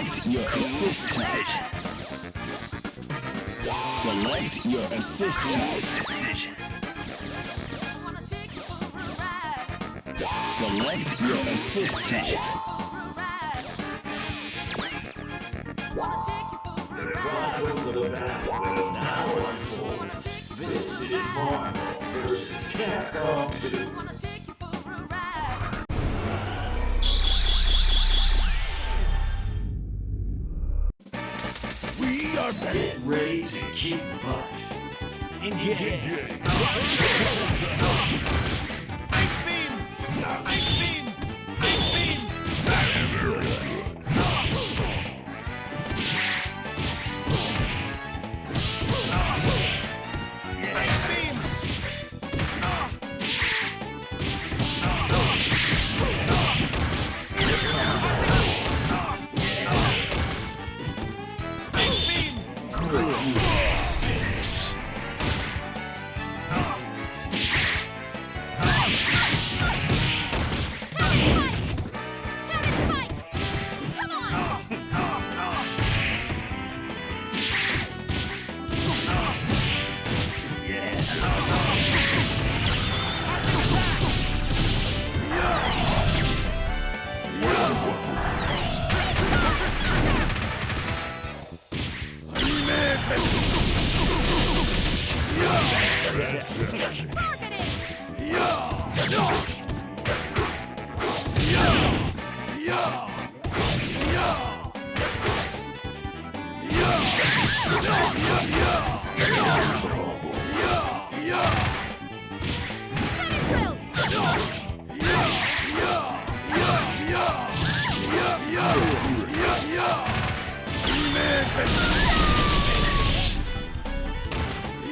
Select your assist type. Select your assist type. Select your assist type. The Chronicles of the Past will now. This is Marvel vs. Capcom 2. Get ready to kick butt.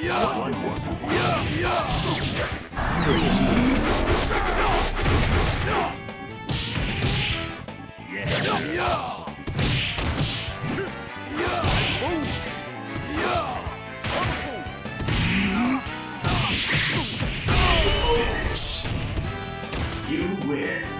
Engage. You win.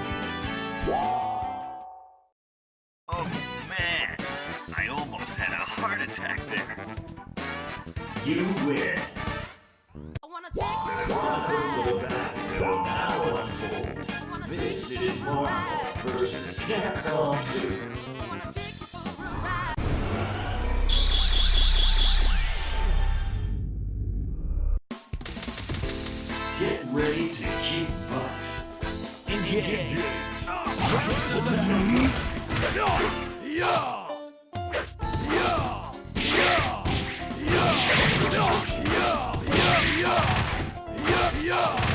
Ice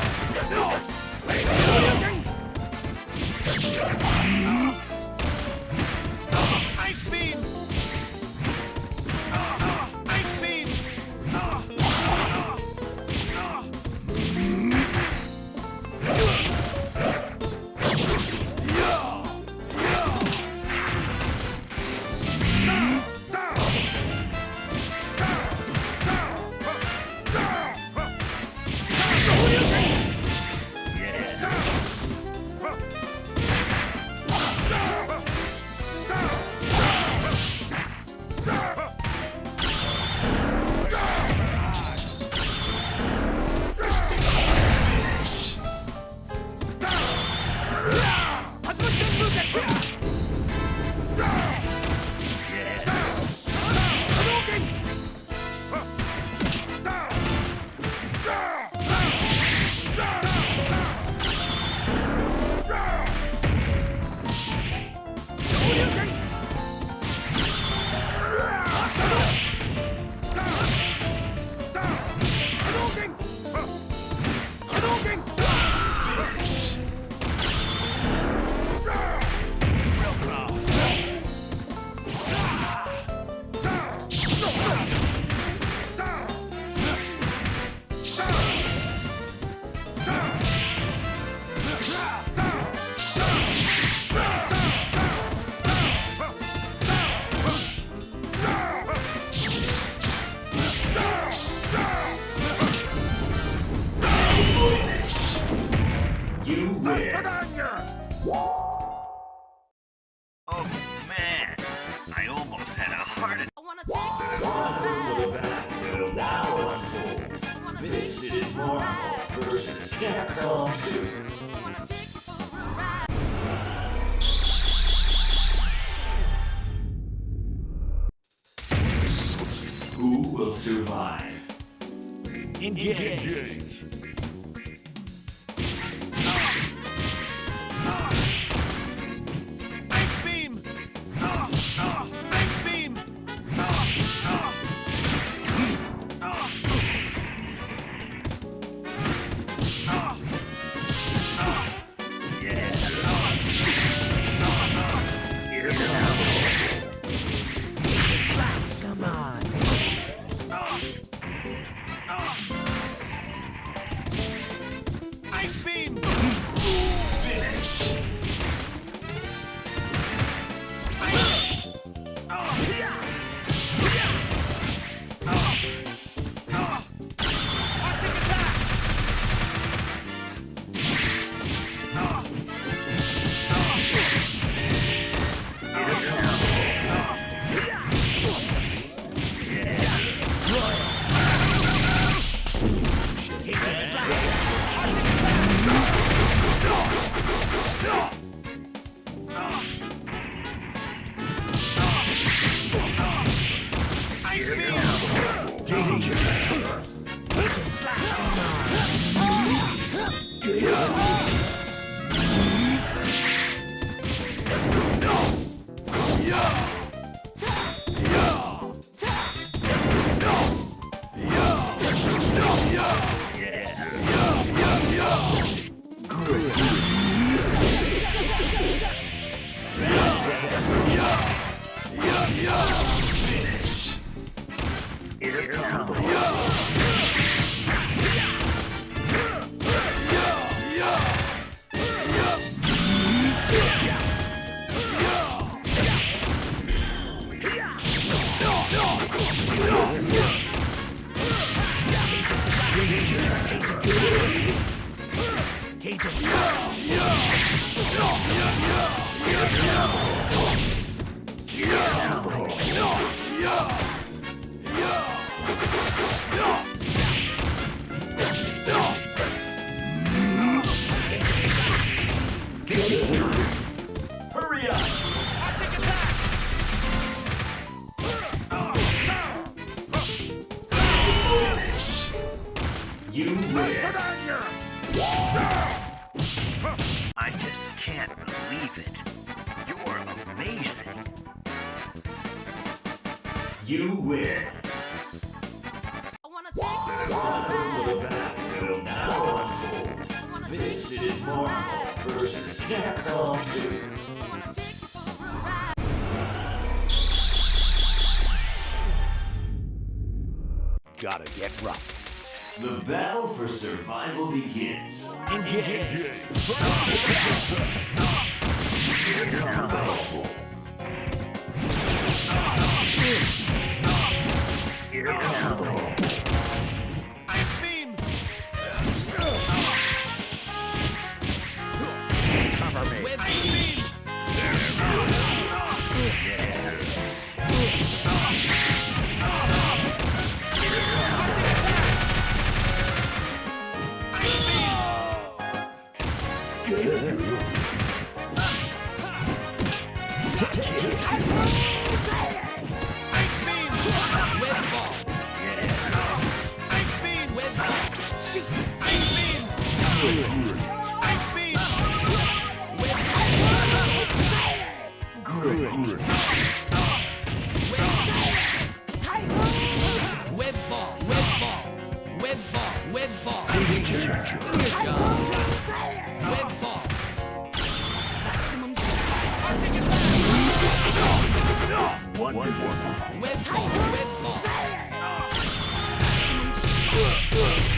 You win. I just can't believe it. You're amazing. You win. I wanna take you The for a ride. battle will now unfold. I wanna This take you is for a Marvel ride. versus Capcom 2. I wanna take you for a ride. Gotta get rough. The battle for survival begins. Engage. Powerful. Ice beam! Ice beam! Ice Good! With ball! Attack! Ball! With ball!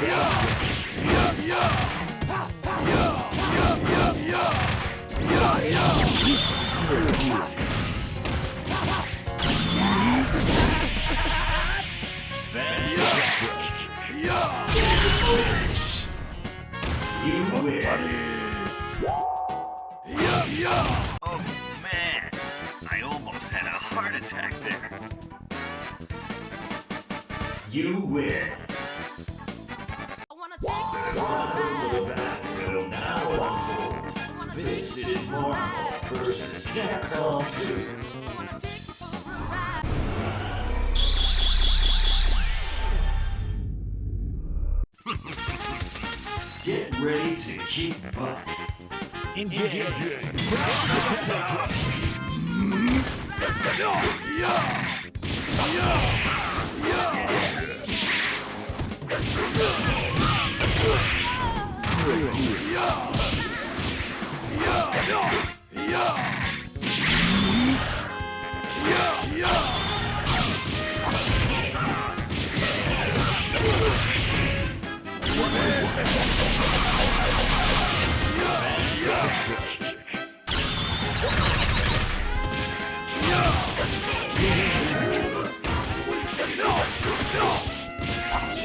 Yeah! Yeah!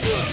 Ugh.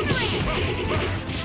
Let's go!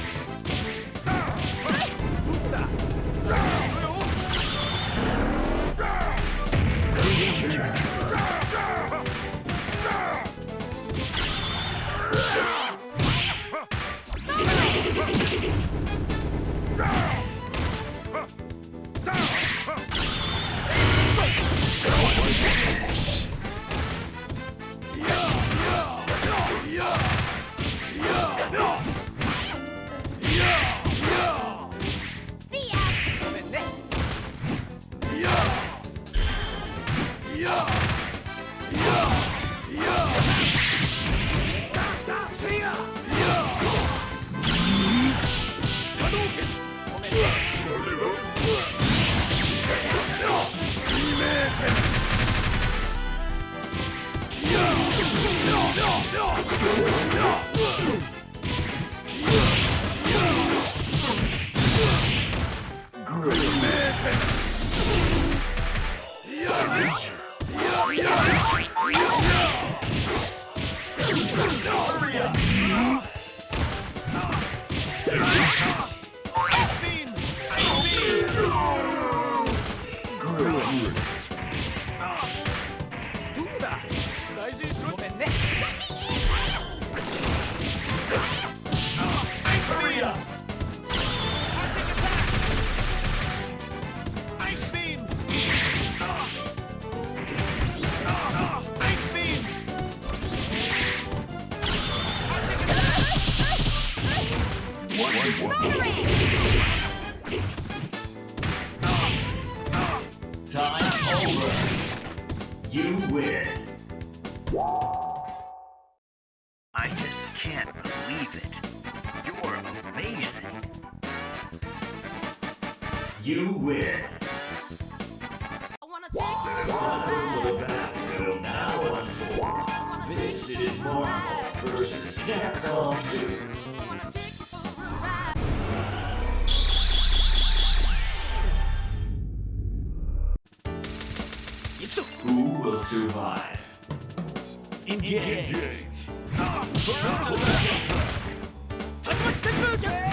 Will survive? Engage. Time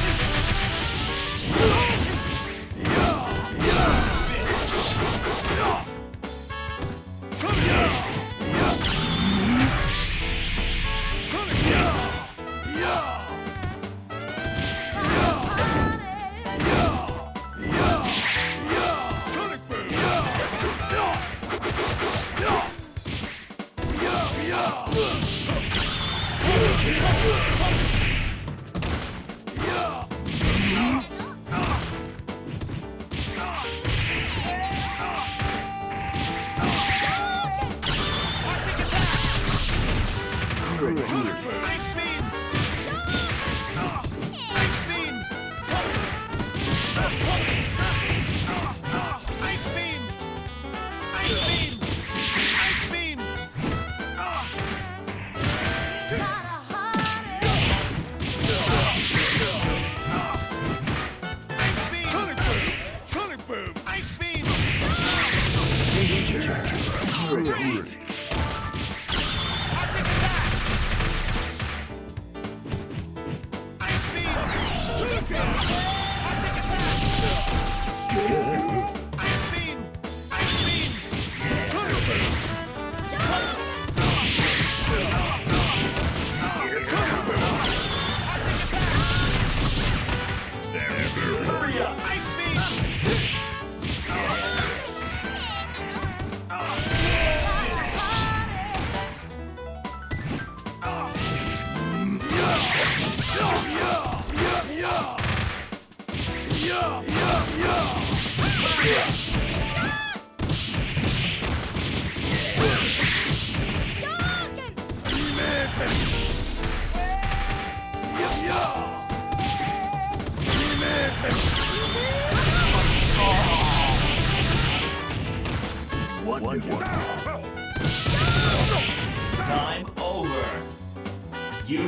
You win.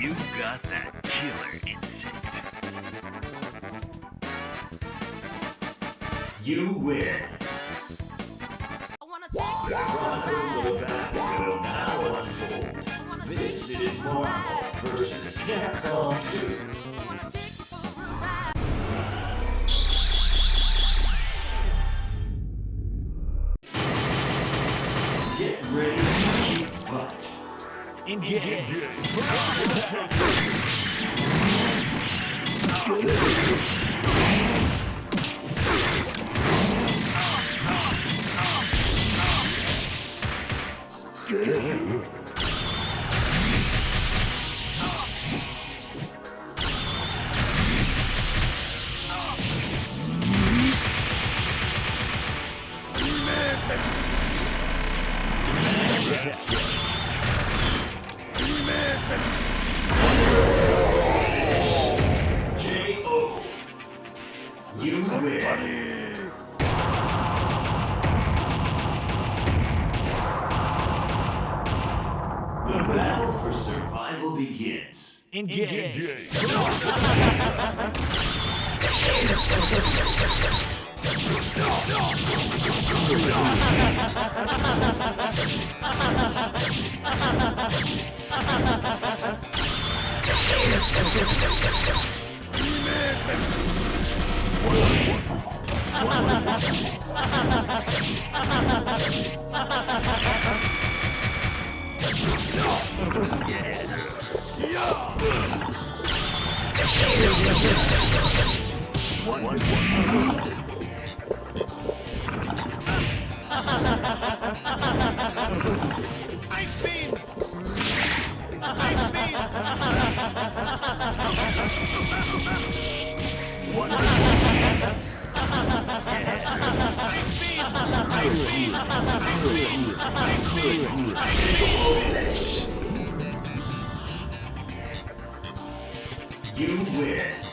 You got that killer instinct. You win. I wanna take you for a ride. Will now unfold. This is Marvel versus Capcom 2. Engage. K.O. I've been. I've been. You win.